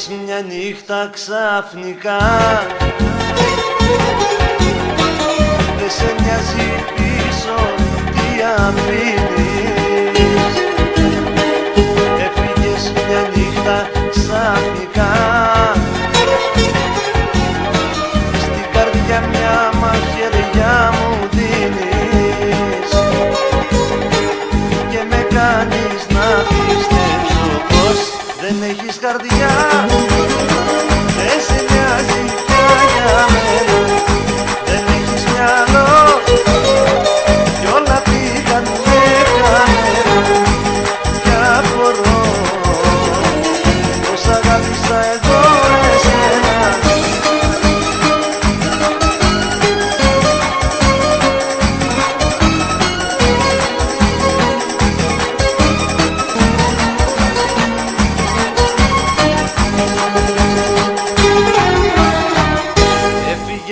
Έφυγες μια νύχτα ξαφνικά. Δεν σε νοιάζει πίσω τι αφήνεις δεν έχεις καρδιά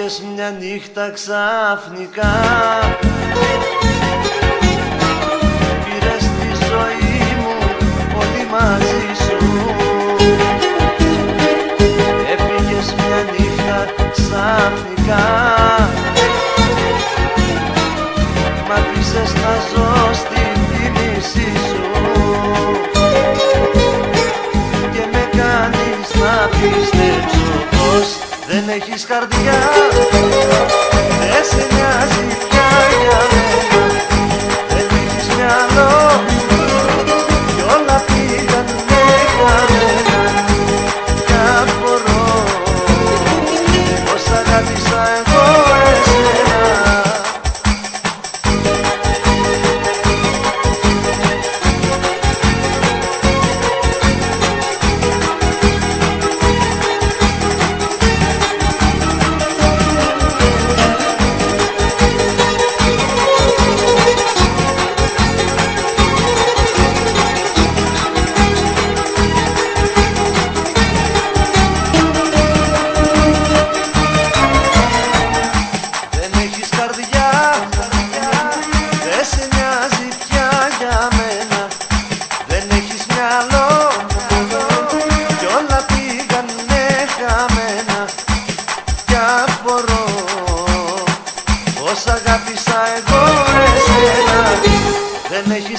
Έφυγες μια νύχτα ξαφνικά. Πήρες τη ζωή μου όλη μαζί σου. Έφυγες μια νύχτα ξαφνικά. Μ' αφήσες να ζω στην θύμησή σου. Και με κάνεις να πιστέψω πως δεν έχεις καρδιά. Δεν σε νοιάζει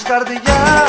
Πως